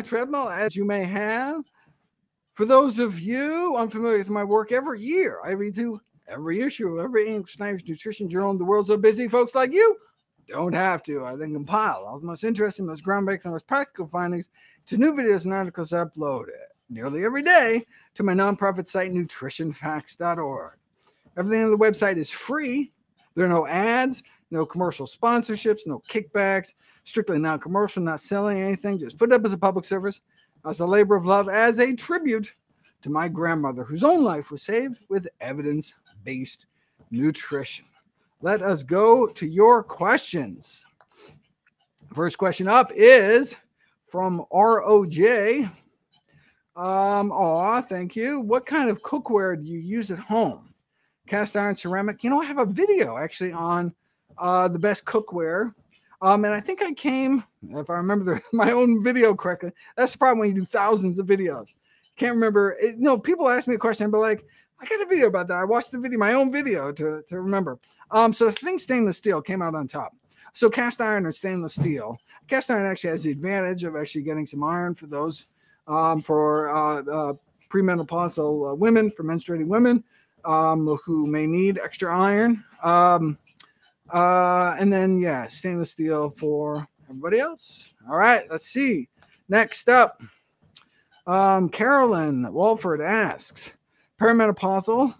treadmill, as you may have. For those of you unfamiliar with my work, every year I through every issue of every English language nutrition journal in the world. So busy folks like you don't have to. I then compile all the most interesting, most groundbreaking, most practical findings to new videos and articles I uploaded nearly every day to my nonprofit site, nutritionfacts.org. Everything on the website is free. There are no ads, no commercial sponsorships, no kickbacks, strictly non commercial, not selling anything. Just put it up as a public service, as a labor of love, as a tribute to my grandmother, whose own life was saved with evidence based nutrition. Let us go to your questions. First question up is from ROJ. Um, aw, thank you. What kind of cookware do you use at home? Cast iron, ceramic. You know, I have a video actually on uh, the best cookware. Um, and I think I came, if I remember the, my own video correctly. That's the problem when you do thousands of videos. Can't remember. It, you know, people ask me a question, but like, I got a video about that. I watched the video, my own video to, to remember. Um, so the thing stainless steel came out on top. So cast iron or stainless steel. Cast iron actually has the advantage of actually getting some iron for those um, for uh, uh, premenopausal uh, women, for menstruating women um, who may need extra iron. Um, uh, and then, yeah, stainless steel for everybody else. All right, let's see. Next up, um, Carolyn Walford asks, perimenopausal,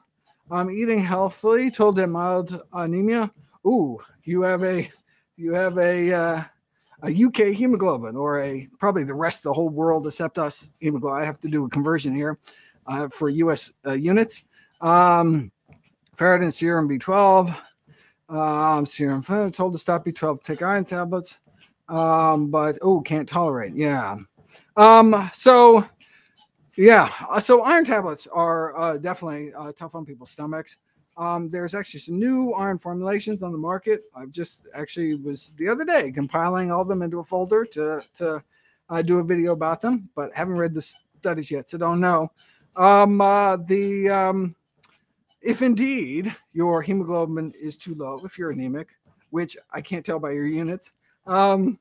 I'm eating healthfully, told that mild anemia. Ooh, you have a, you have a, uh, a UK hemoglobin or a probably the rest of the whole world except us hemoglobin. I have to do a conversion here uh, for US uh, units. Um, ferritin serum B12, um, serum told to stop B12, take iron tablets, um, but oh, can't tolerate. Yeah. Um, so yeah, uh, so iron tablets are uh, definitely uh, tough on people's stomachs. Um, there's actually some new iron formulations on the market. I've just actually was the other day compiling all of them into a folder to to uh, do a video about them, but haven't read the studies yet, so don't know. Um, uh, the um, if indeed your hemoglobin is too low, if you're anemic, which I can't tell by your units, um,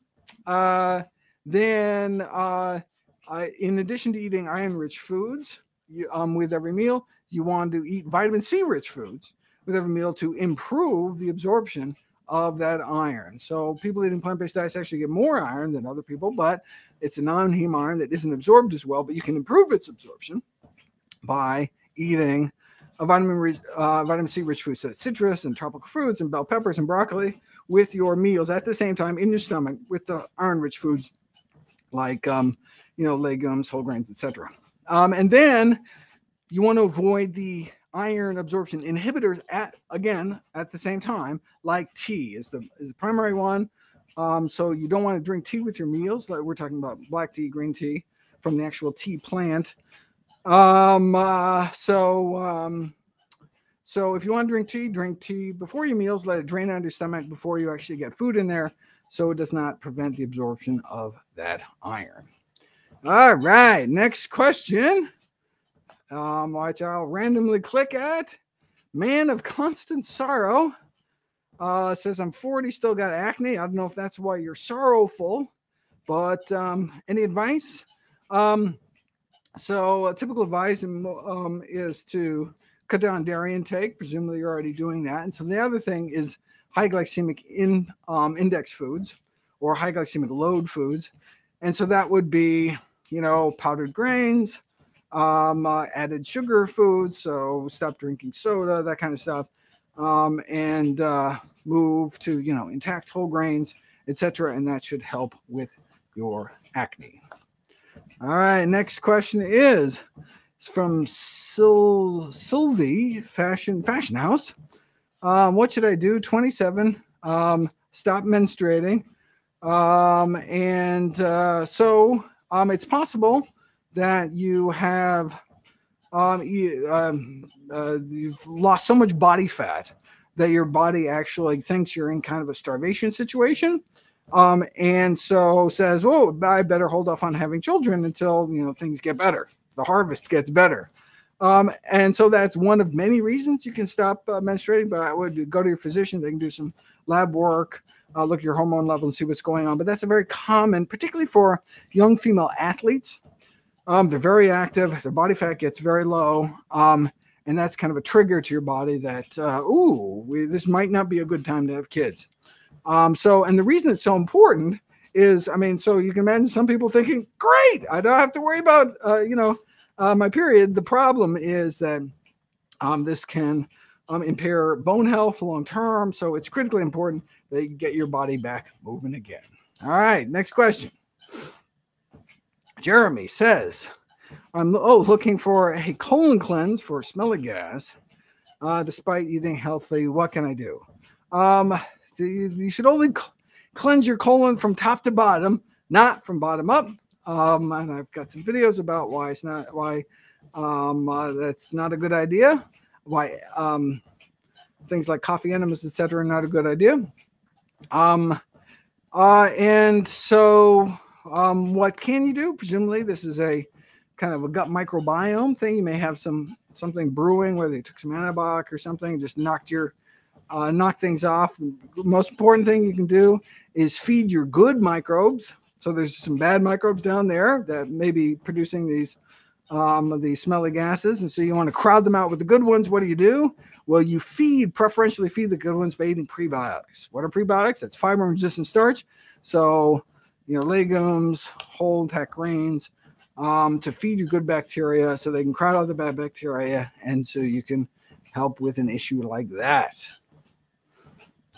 uh, then uh, I, in addition to eating iron-rich foods you, um, with every meal, you want to eat vitamin C-rich foods with every meal to improve the absorption of that iron. So people eating plant-based diets actually get more iron than other people, but it's a non-heme iron that isn't absorbed as well. But you can improve its absorption by eating vitamin uh, vitamin C rich foods, so citrus and tropical fruits and bell peppers and broccoli with your meals at the same time in your stomach with the iron rich foods like um, you know legumes, whole grains, etc. Um, and then you want to avoid the iron absorption inhibitors at again at the same time, like tea is the is the primary one. Um, so you don't want to drink tea with your meals. Like we're talking about black tea, green tea from the actual tea plant. Um, uh, so, um, so if you want to drink tea, drink tea before your meals. Let it drain out your stomach before you actually get food in there, so it does not prevent the absorption of that iron. All right, next question. Um, which I'll randomly click at. Man of constant sorrow uh, says I'm 40, still got acne. I don't know if that's why you're sorrowful, but um, any advice? Um, so a typical advice um, is to cut down dairy intake. Presumably you're already doing that. And so the other thing is high glycemic in um, index foods or high glycemic load foods. And so that would be, you know, powdered grains, um, uh, added sugar foods. So stop drinking soda, that kind of stuff. Um, and uh, move to, you know, intact whole grains, etc. And that should help with your acne. All right, next question is it's from Sil- Sylvie Fashion Fashion House. Um, what should I do? 27. Um, stop menstruating. Um, and uh, so um, it's possible that you have um, you, um, uh, you've lost so much body fat that your body actually thinks you're in kind of a starvation situation um, and so says, "Oh, I better hold off on having children until you know things get better. The harvest gets better." Um, and so that's one of many reasons you can stop uh, menstruating. But I would go to your physician; they can do some lab work uh, look at your hormone level and see what's going on. But that's a very common, particularly for young female athletes. Um, they're very active. Their body fat gets very low. Um, and that's kind of a trigger to your body that, uh, ooh, we, this might not be a good time to have kids. Um, so, and the reason it's so important is, I mean, so you can imagine some people thinking, great, I don't have to worry about, uh, you know, uh, my period. The problem is that um, this can um, impair bone health long term. So it's critically important that you get your body back moving again. All right, next question. Jeremy says, I'm oh looking for a colon cleanse for smelly gas. Uh, despite eating healthy, what can I do? Um, you should only cleanse your colon from top to bottom, not from bottom up. Um, and I've got some videos about why it's not why um, uh, that's not a good idea. Why um, things like coffee enemas, etc., are not a good idea. Um, uh, and so, um, what can you do? Presumably, this is a kind of a gut microbiome thing. You may have some something brewing, whether you took some antibiotic or something, just knocked your uh, knock things off. The most important thing you can do is feed your good microbes. So there's some bad microbes down there that may be producing these um, these smelly gases, and so you want to crowd them out with the good ones. What do you do? Well, you feed preferentially feed the good ones by eating prebiotics. What are prebiotics? That's fiber resistant starch. So you know legumes, whole intact grains, um, to feed your good bacteria so they can crowd out the bad bacteria and so you can help with an issue like that.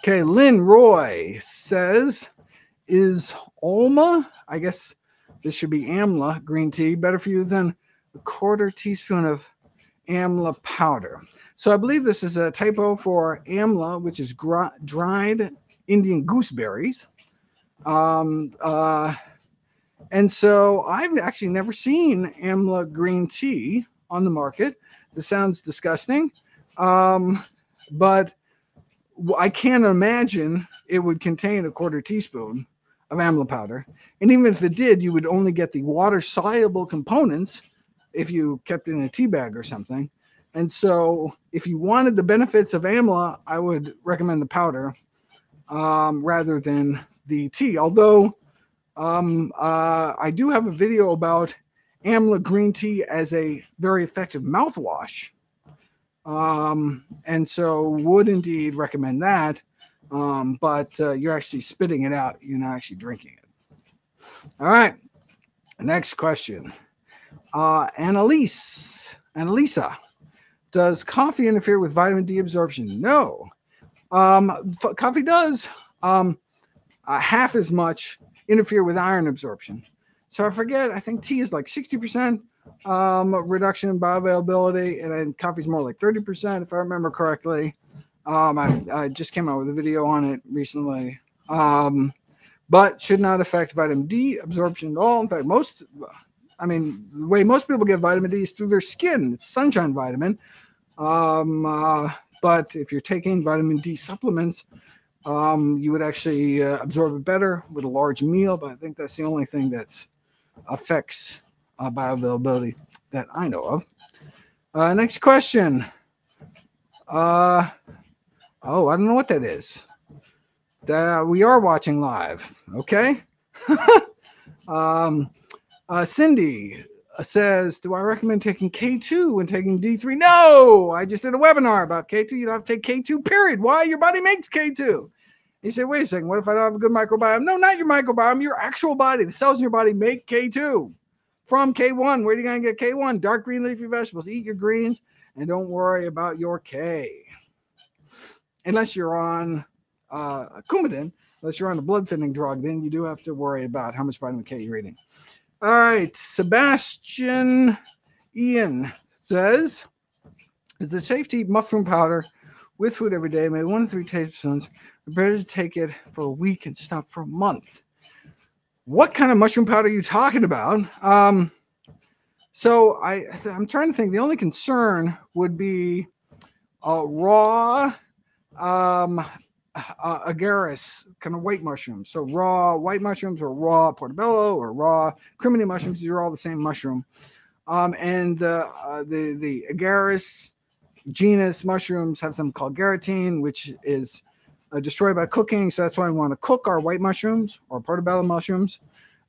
Okay, Lynn Roy says, is Olma, I guess this should be Amla green tea, better for you than a quarter teaspoon of Amla powder? So I believe this is a typo for Amla, which is dried Indian gooseberries. Um, uh, and so I've actually never seen Amla green tea on the market. This sounds disgusting. Um, but I can't imagine it would contain a quarter teaspoon of amla powder. And even if it did, you would only get the water soluble components if you kept it in a tea bag or something. And so, if you wanted the benefits of amla, I would recommend the powder um, rather than the tea. Although um, uh, I do have a video about Amla green tea as a very effective mouthwash. Um, and so would indeed recommend that. Um, but uh, you're actually spitting it out, you're not actually drinking it. All right. Next question. Uh, Annalise, Annalisa, does coffee interfere with vitamin D absorption? No. Um, coffee does um, uh, half as much interfere with iron absorption. So I forget, I think tea is like 60% um, reduction in bioavailability, and then coffee is more like 30%, if I remember correctly. Um, I, I, just came out with a video on it recently. Um, but should not affect vitamin D absorption at all. In fact, most, I mean, the way most people get vitamin D is through their skin. It's sunshine vitamin. Um, uh, but if you're taking vitamin D supplements, um, you would actually uh, absorb it better with a large meal, but I think that's the only thing that affects uh, bioavailability that I know of. Uh, next question. Uh, oh, I don't know what that is. That we are watching live. Okay. um, uh, Cindy says, Do I recommend taking K2 when taking D3? No, I just did a webinar about K2. You don't have to take K2, period. Why? Your body makes K2. You say, wait a second, what if I don't have a good microbiome? No, not your microbiome, your actual body. The cells in your body make K2 from K1. Where are you going to get K1? Dark green leafy vegetables. Eat your greens and don't worry about your K. Unless you're on uh, Coumadin, unless you're on a blood thinning drug, then you do have to worry about how much vitamin K you're eating. All right, Sebastian Ian says, is it safe to eat mushroom powder with food every day? Maybe one to three tablespoons better to take it for a week and stop for a month. What kind of mushroom powder are you talking about? Um, so I, I'm trying to think. The only concern would be uh, raw um, uh, kind of white mushrooms. So raw white mushrooms or raw portobello or raw crimini mushrooms. These are all the same mushroom. Um, and the, uh, the the Agaricus genus mushrooms have something called agaritine, which is uh, destroyed by cooking. So that's why we want to cook our white mushrooms or portobello mushrooms.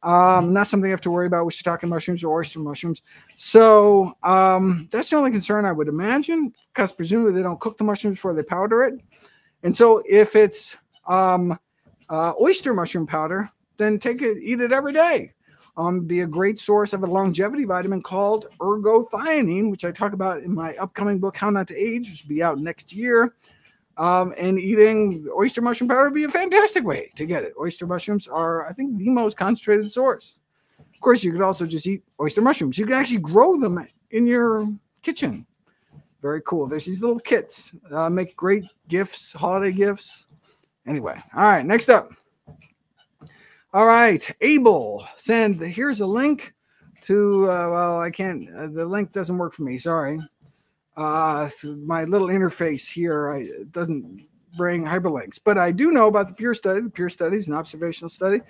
Um, not something you have to worry about with shiitake mushrooms or oyster mushrooms. So um, that's the only concern I would imagine, because presumably they don't cook the mushrooms before they powder it. And so if it's um, uh, oyster mushroom powder, then take it, eat it every day. Um, be a great source of a longevity vitamin called ergothioneine, which I talk about in my upcoming book, How Not to Age, which will be out next year. Um, and eating oyster mushroom powder would be a fantastic way to get it. Oyster mushrooms are, I think, the most concentrated source. Of course, you could also just eat oyster mushrooms. You can actually grow them in your kitchen. Very cool. There's these little kits. Uh, make great gifts, holiday gifts. Anyway, all right, next up. All right, Abel, send. Here's a link to, uh, well, I can't, uh, the link doesn't work for me. Sorry uh, my little interface here I, doesn't bring hyperlinks, but I do know about the Pure Study. The Pure Study is an observational study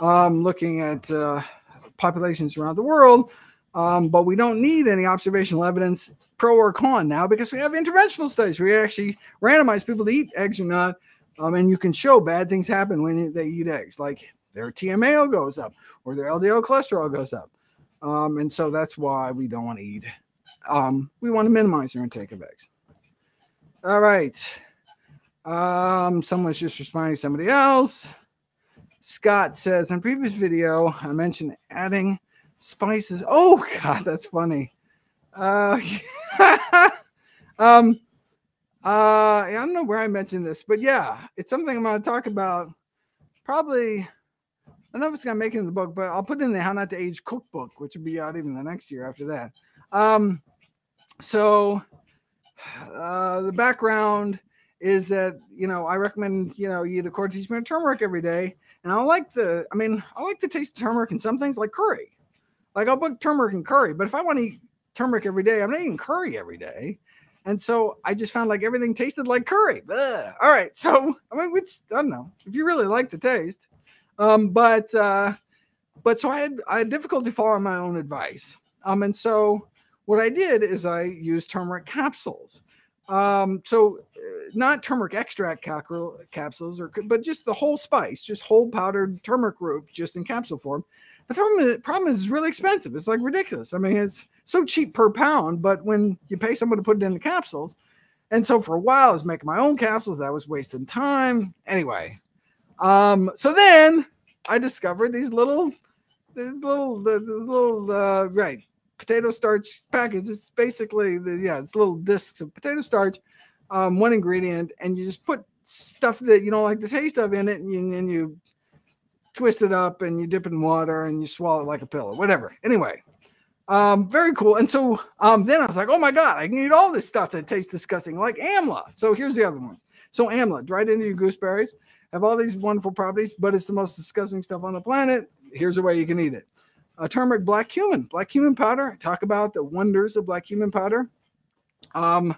um, looking at uh, populations around the world. Um, but we don't need any observational evidence, pro or con, now because we have interventional studies. We actually randomize people to eat eggs or not, um, and you can show bad things happen when they eat eggs, like their TMAO goes up or their LDL cholesterol goes up. Um, and so that's why we don't want to eat um, we want to minimize your intake of eggs. All right. Um, someone's just responding to somebody else. Scott says in previous video, I mentioned adding spices. Oh God, that's funny. Uh, um, uh, I don't know where I mentioned this, but yeah, it's something I'm going to talk about. Probably, I don't know if it's going to make it in the book, but I'll put it in the How Not to Age cookbook, which will be out even the next year after that. Um, so uh, the background is that you know I recommend you know you eat a quarter teaspoon of turmeric every day, and I like the I mean I like the taste of turmeric in some things like curry, like I'll put turmeric in curry, but if I want to eat turmeric every day, I'm not eating curry every day, and so I just found like everything tasted like curry. Ugh. All right, so I mean which I don't know if you really like the taste, um, but uh, but so I had I had difficulty following my own advice, um, and so what I did is I used turmeric capsules. Um, so uh, not turmeric extract capsules, or but just the whole spice, just whole powdered turmeric root, just in capsule form. The problem is, problem is really expensive. It's like ridiculous. I mean, it's so cheap per pound, but when you pay someone to put it into capsules, and so for a while I was making my own capsules. That was wasting time. Anyway, um, so then I discovered these little, these little, these little, uh, right, potato starch packets. It's basically the yeah, it's little discs of potato starch, um, one ingredient, and you just put stuff that you don't like the taste of in it, and you, you twist it up and you dip it in water and you swallow it like a pill or whatever. Anyway, um, very cool. And so um, then I was like, oh my god, I can eat all this stuff that tastes disgusting, like amla. So here's the other ones. So amla, dried Indian gooseberries, have all these wonderful properties, but it's the most disgusting stuff on the planet. Here's a way you can eat it uh, turmeric black cumin. Black cumin powder. I talk about the wonders of black cumin powder um,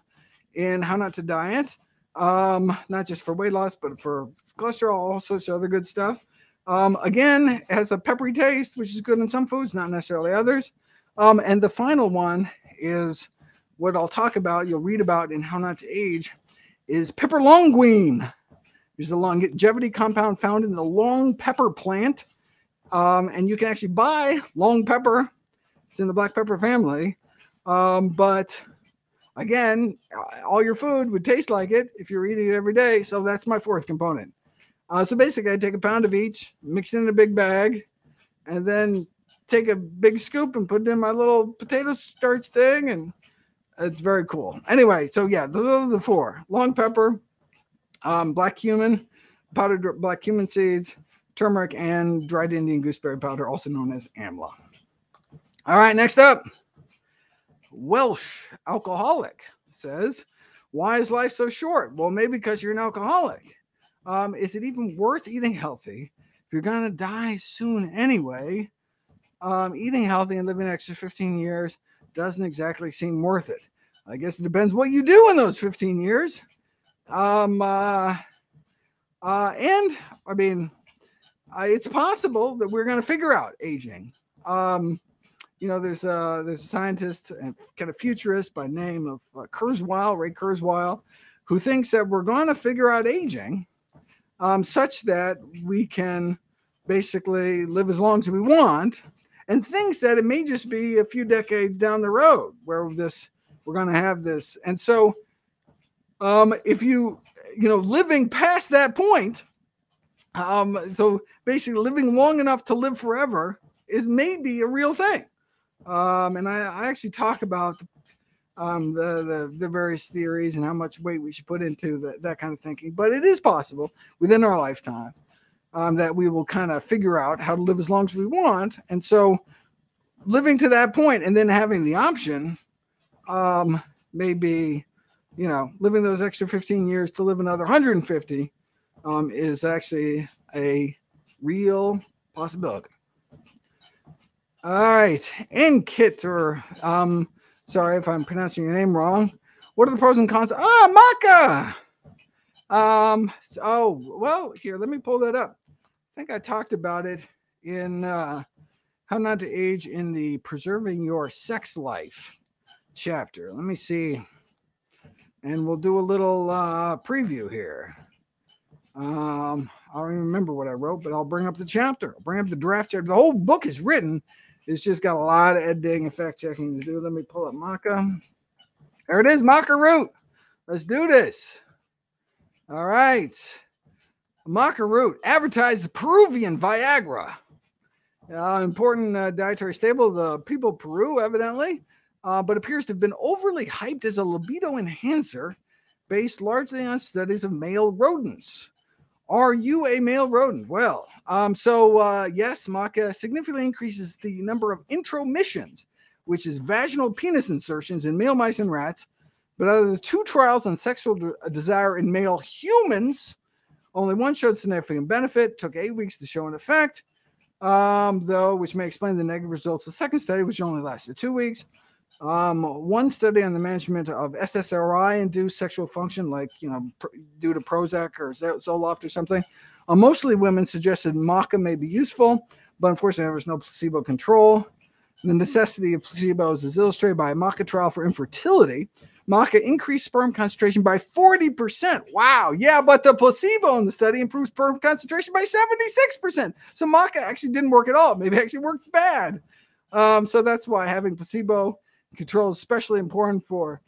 in How Not to Diet, um, not just for weight loss, but for cholesterol, all sorts of other good stuff. Um, again, has a peppery taste, which is good in some foods, not necessarily others. Um, and the final one is what I'll talk about, you'll read about in How Not to Age, is piperlongumine. There's a longevity compound found in the long pepper plant. Um, and you can actually buy long pepper. It's in the black pepper family. Um, but again, all your food would taste like it if you're eating it every day. So that's my fourth component. Uh, so basically, I take a pound of each, mix it in a big bag, and then take a big scoop and put it in my little potato starch thing. And it's very cool. Anyway, so yeah, those are the four long pepper, um, black cumin, powdered black cumin seeds, turmeric, and dried Indian gooseberry powder, also known as AMLA. All right, next up, Welsh alcoholic says, Why is life so short? Well, maybe because you're an alcoholic. Um, is it even worth eating healthy if you're going to die soon anyway? Um, eating healthy and living an extra 15 years doesn't exactly seem worth it. I guess it depends what you do in those 15 years. Um, uh, uh, and I mean, uh, it's possible that we're going to figure out aging. Um, you know, there's a there's a scientist and kind of futurist by name of uh, Kurzweil, Ray Kurzweil, who thinks that we're going to figure out aging, um, such that we can basically live as long as we want and thinks that it may just be a few decades down the road where this we're going to have this and so um, if you you know living past that point um, so basically living long enough to live forever is maybe a real thing um, and I, I actually talk about um, the, the, the various theories and how much weight we should put into the, that kind of thinking. But it is possible within our lifetime um, that we will kind of figure out how to live as long as we want. And so, living to that point and then having the option, um, maybe, you know, living those extra 15 years to live another 150 um, is actually a real possibility. All right, and Kit or um, Sorry if I'm pronouncing your name wrong. What are the pros and cons? Ah, maca. Um. Oh well, here. Let me pull that up. I think I talked about it in uh, how not to age in the preserving your sex life chapter. Let me see, and we'll do a little uh, preview here. Um, I don't even remember what I wrote, but I'll bring up the chapter. I'll bring up the draft chapter. The whole book is written it's just got a lot of editing and fact checking to do. Let me pull up Maca. There it is, Maca root. Let's do this. All right. Maca root advertised Peruvian Viagra. Uh, important uh, dietary staple of the people of Peru, evidently, uh, but appears to have been overly hyped as a libido enhancer based largely on studies of male rodents. Are you a male rodent? Well, um, so uh, yes, maca significantly increases the number of intromissions, which is vaginal penis insertions in male mice and rats. But out of the two trials on sexual de- uh, desire in male humans, only one showed significant benefit. Took eight weeks to show an effect, um, though, which may explain the negative results. The second study, which only lasted two weeks, um, one study on the management of SSRI induced sexual function, like you know, due to Prozac or Zoloft or something. Uh, mostly women suggested maca may be useful, but unfortunately, there was no placebo control. The necessity of placebos is illustrated by a maca trial for infertility. Maca increased sperm concentration by 40%. Wow. Yeah, but the placebo in the study improved sperm concentration by 76%. So maca actually didn't work at all. Maybe actually worked bad. Um, so that's why having placebo Control is especially important for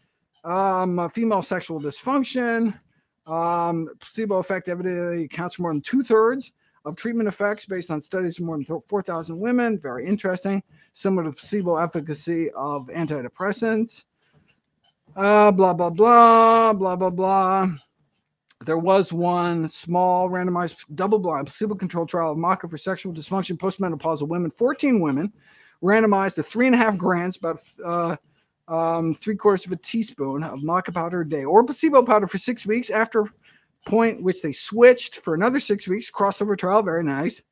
um, female sexual dysfunction. Um, placebo effect evidently accounts for more than two thirds of treatment effects based on studies of more than 4,000 women. Very interesting. Similar to placebo efficacy of antidepressants. Uh, blah, blah, blah, blah, blah, blah. There was one small randomized double blind placebo controlled trial of maca for sexual dysfunction postmenopausal women, 14 women randomized to three and a half grams, about uh, um, three quarters of a teaspoon of maca powder a day, or placebo powder for six weeks. After point which they switched for another six weeks, crossover trial, very nice.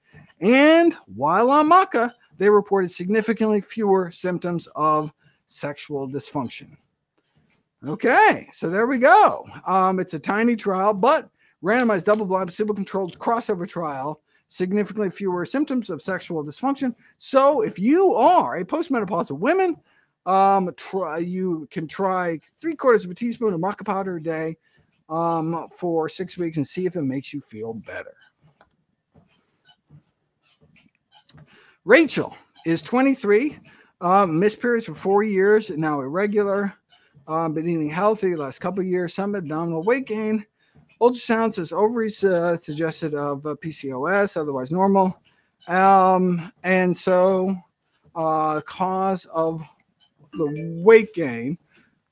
And while on maca, they reported significantly fewer symptoms of sexual dysfunction. Okay, so there we go. Um, it's a tiny trial, but randomized double-blind placebo-controlled crossover trial significantly fewer symptoms of sexual dysfunction. So if you are a postmenopausal woman, um, try you can try three quarters of a teaspoon of maca powder a day um, for six weeks and see if it makes you feel better. Rachel is 23, um, missed periods for four years, now irregular, um, been eating healthy last couple years, some abdominal weight gain, Ultrasound says ovaries uh, suggested of PCOS, otherwise normal. Um, and so, uh, cause of the weight gain.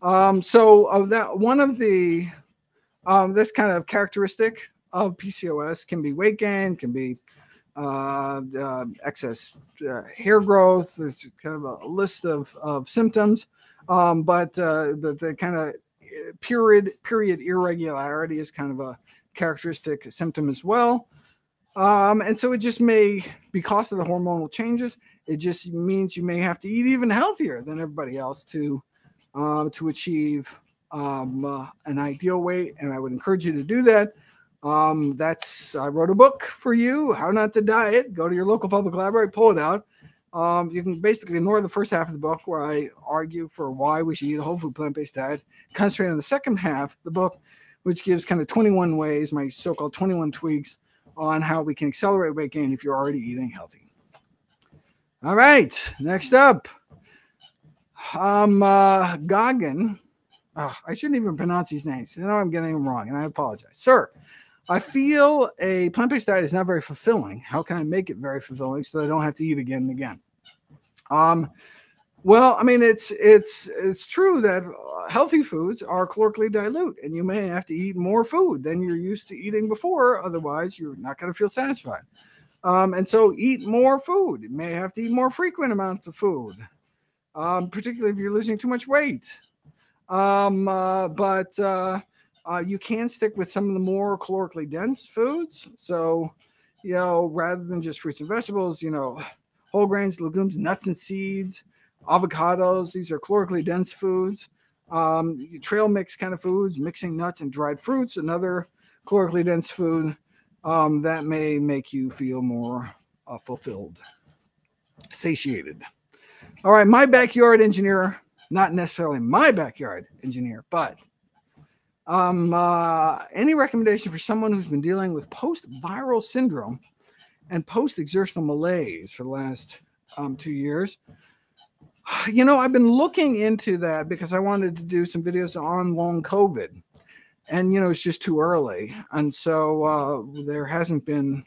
Um, so, of that, one of the um, this kind of characteristic of PCOS can be weight gain, can be uh, uh, excess uh, hair growth. There's kind of a list of, of symptoms, um, but uh, the, the kind of period period irregularity is kind of a characteristic symptom as well. Um, and so it just may, because of the hormonal changes, it just means you may have to eat even healthier than everybody else to uh, to achieve um, uh, an ideal weight. And I would encourage you to do that. Um, that's I wrote a book for you, How Not to Diet. Go to your local public library, pull it out. Um, you can basically ignore the first half of the book where I argue for why we should eat a whole food plant based diet, concentrate on the second half of the book which gives kind of 21 ways, my so-called 21 tweaks on how we can accelerate weight gain if you're already eating healthy. All right, next up, um, uh, Goggin. Oh, I shouldn't even pronounce these names. You know I'm getting them wrong, and I apologize, sir. I feel a plant-based diet is not very fulfilling. How can I make it very fulfilling so I don't have to eat again and again? Um, well, I mean, it's it's it's true that healthy foods are calorically dilute, and you may have to eat more food than you're used to eating before. Otherwise, you're not going to feel satisfied. Um, and so, eat more food. You may have to eat more frequent amounts of food, um, particularly if you're losing too much weight. Um, uh, but uh, uh, you can stick with some of the more calorically dense foods. So, you know, rather than just fruits and vegetables, you know, whole grains, legumes, nuts and seeds, avocados. These are calorically dense foods. Um, trail mix kind of foods, mixing nuts and dried fruits, another calorically dense food um, that may make you feel more uh, fulfilled, satiated. All right, my backyard engineer, not necessarily my backyard engineer, but um, uh, any recommendation for someone who's been dealing with post viral syndrome and post exertional malaise for the last um, two years? You know, I've been looking into that because I wanted to do some videos on long COVID. And, you know, it's just too early. And so uh, there hasn't been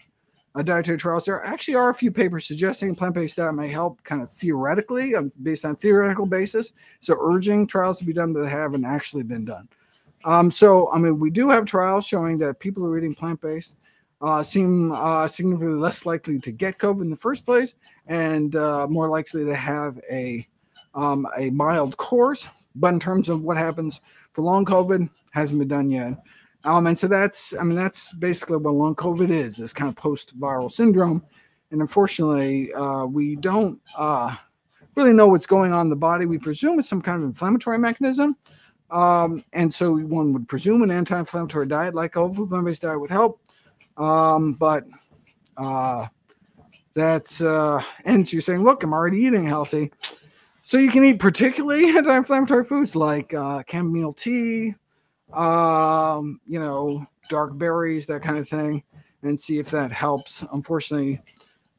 a dietary trials. There actually are a few papers suggesting plant-based diet may help kind of theoretically, um, based on theoretical basis. So urging trials to be done that haven't actually been done. Um, so, I mean, we do have trials showing that people who are eating plant based uh, seem uh, significantly less likely to get COVID in the first place and uh, more likely to have a, um, a mild course. But in terms of what happens for long COVID, hasn't been done yet. Um, and so that's, I mean, that's basically what long COVID is, this kind of post viral syndrome. And unfortunately, uh, we don't uh, really know what's going on in the body. We presume it's some kind of inflammatory mechanism. Um, and so one would presume an anti-inflammatory diet like whole food diet would help. Um, but uh, that's uh, and you're saying, look, I'm already eating healthy. So you can eat particularly anti-inflammatory foods like uh, chamomile tea, um, you know, dark berries, that kind of thing, and see if that helps. Unfortunately,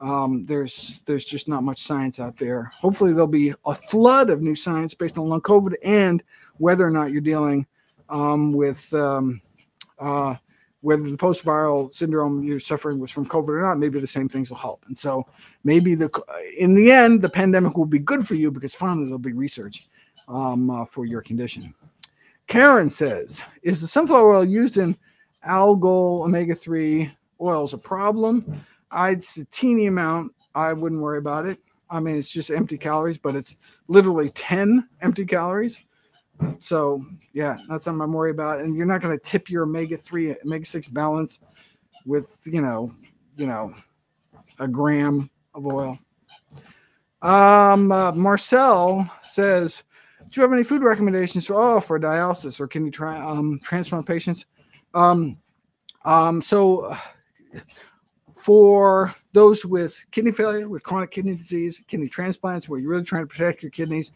um, there's there's just not much science out there. Hopefully, there'll be a flood of new science based on long COVID and whether or not you're dealing um, with um, uh, whether the post-viral syndrome you're suffering was from COVID or not. Maybe the same things will help. And so maybe the in the end, the pandemic will be good for you because finally there'll be research um, uh, for your condition. Karen says, "Is the sunflower oil used in algal omega-3 oils a problem? I'd a teeny amount. I wouldn't worry about it. I mean, it's just empty calories, but it's literally 10 empty calories. So yeah, that's something I'm worried about. And you're not going to tip your omega three, omega six balance with you know, you know, a gram of oil. Um, uh, Marcel says, "Do you have any food recommendations for oh for dialysis or you try um, transplant patients?" Um, um, so for those with kidney failure, with chronic kidney disease, kidney transplants, where you're really trying to protect your kidneys,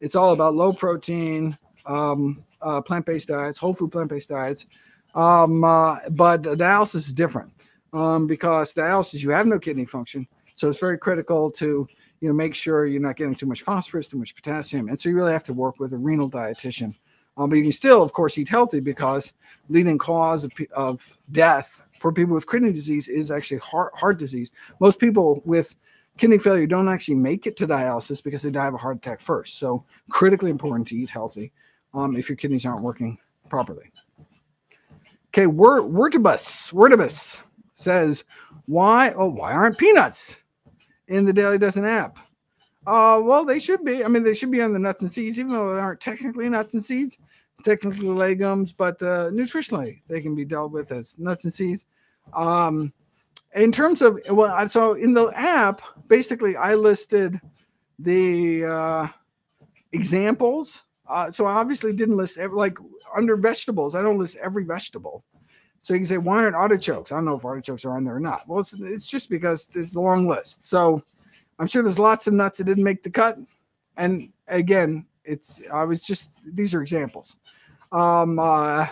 it's all about low protein, um, uh, plant-based diets, whole food plant-based diets. Um, uh, but dialysis is different um, because dialysis you have no kidney function, so it's very critical to you know make sure you're not getting too much phosphorus, too much potassium, and so you really have to work with a renal dietitian. Um, but you can still, of course, eat healthy because leading cause of, of death for people with kidney disease is actually heart, heart disease. Most people with kidney failure don't actually make it to dialysis because they die of a heart attack first. So critically important to eat healthy um, if your kidneys aren't working properly. Okay, Word, Wordibus, Wordibus says, why, oh, why aren't peanuts in the Daily Dozen app? Uh, well, they should be. I mean, they should be on the nuts and seeds, even though they aren't technically nuts and seeds, technically legumes, but uh, nutritionally they can be dealt with as nuts and seeds. Um, in terms of well, so in the app, basically, I listed the uh, examples uh, so I obviously didn't list every, like under vegetables. I don't list every vegetable. So you can say, why aren't artichokes? I don't know if artichokes are on there or not. Well, it's, it's just because there's a long list. So I'm sure there's lots of nuts that didn't make the cut. And again, it's I was just these are examples. Um, uh,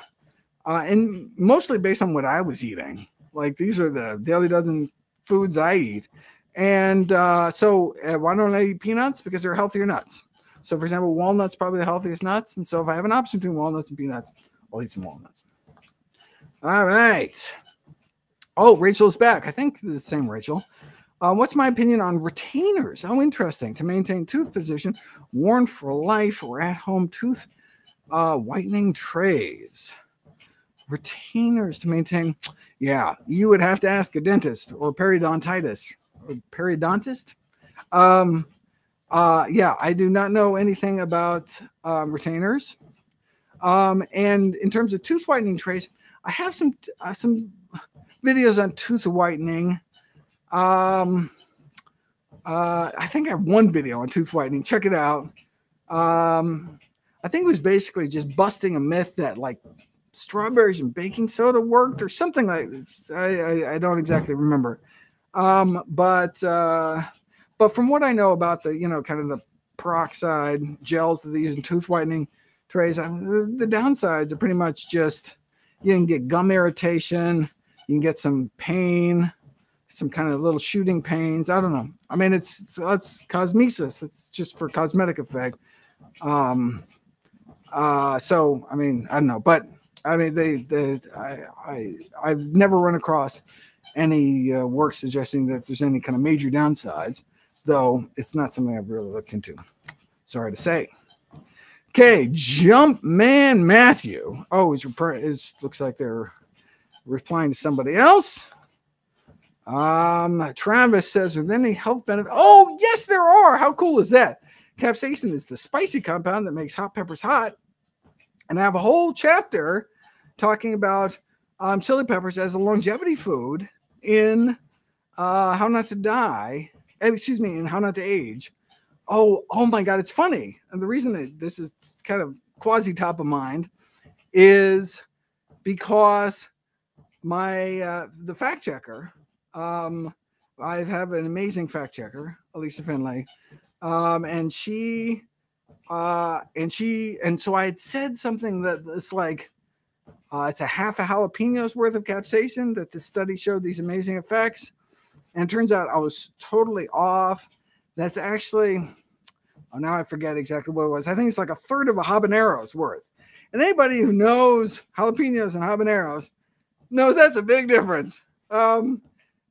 uh, and mostly based on what I was eating. Like these are the daily dozen foods I eat. And uh, so, uh, why don't I eat peanuts? Because they're healthier nuts. So, for example, walnuts probably the healthiest nuts. And so, if I have an option between walnuts and peanuts, I'll eat some walnuts. All right. Oh, Rachel's back. I think the same Rachel. Uh, what's my opinion on retainers? Oh, interesting. To maintain tooth position, worn for life or at home tooth uh, whitening trays. Retainers to maintain. Yeah, you would have to ask a dentist or periodontitis or periodontist. Um, uh, yeah, I do not know anything about um, retainers. Um, and in terms of tooth whitening trays, I have some uh, some videos on tooth whitening. Um, uh, I think I have one video on tooth whitening. Check it out. Um, I think it was basically just busting a myth that like strawberries and baking soda worked or something like. I, I, I don't exactly remember. Um, but uh, but from what I know about the you know kind of the peroxide gels that they use in tooth whitening trays, I, the, the downsides are pretty much just you can get gum irritation, you can get some pain, some kind of little shooting pains. I don't know. I mean, it's it's, it's cosmesis. It's just for cosmetic effect. Um, uh, so I mean, I don't know, but I mean, they, they I, I, I've never run across any uh, work suggesting that there's any kind of major downsides, though it's not something I've really looked into. Sorry to say. Okay, Jump Man Matthew. Oh, he's, is looks like they're replying to somebody else. Um, Travis says, are there any health benefits? Oh, yes, there are. How cool is that? Capsaicin is the spicy compound that makes hot peppers hot. And I have a whole chapter talking about um, chili peppers as a longevity food in uh, How Not to Die. Eh, excuse me, in How Not to Age. Oh, oh my God, it's funny. And the reason that this is kind of quasi top of mind is because my uh, the fact checker. Um, I have an amazing fact checker, Elisa Finlay, um, and she uh, and she and so I had said something that it's like uh, it's a half a jalapeno's worth of capsaicin that the study showed these amazing effects, and it turns out I was totally off. That's actually oh now I forget exactly what it was. I think it's like a third of a habanero's worth. And anybody who knows jalapenos and habaneros knows that's a big difference. Um,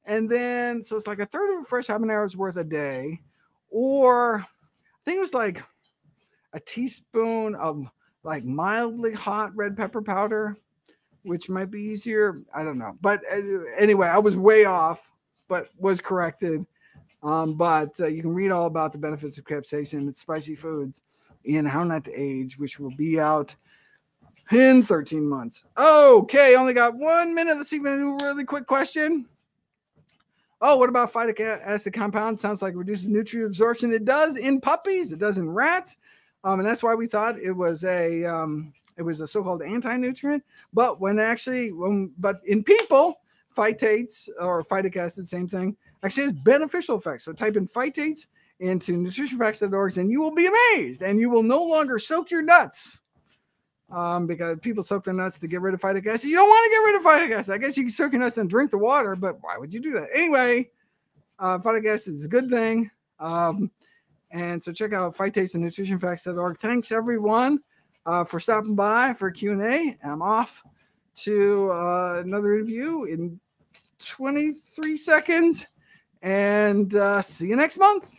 and then so it's like a third of a fresh habanero's worth a day, or I think it was like a teaspoon of like mildly hot red pepper powder, which might be easier. I don't know. But uh, anyway, I was way off, but was corrected. Um, but uh, you can read all about the benefits of capsaicin and spicy foods in How Not to Age, which will be out in 13 months. Okay, only got one minute. Let's see do a really quick question. Oh, what about phytic acid compound? Sounds like reduces nutrient absorption. It does in puppies. It does in rats. Um, and that's why we thought it was a um, it was a so-called anti-nutrient. But when actually, when but in people, phytates or phytic acid, same thing, actually has beneficial effects. So type in phytates into nutritionfacts.org and you will be amazed, and you will no longer soak your nuts. Um, because people soak their nuts to get rid of phytic acid. You don't want to get rid of phytic acid. I guess you can soak your nuts and drink the water, but why would you do that? Anyway, uh, phytic acid is a good thing. Um, and so check out phytates and nutritionfacts.org. Thanks everyone uh, for stopping by for Q&A. I'm off to uh, another interview in 23 seconds. And uh, see you next month.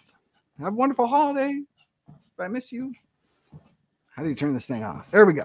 Have a wonderful holiday. If I miss you. How do you turn this thing off? There we go.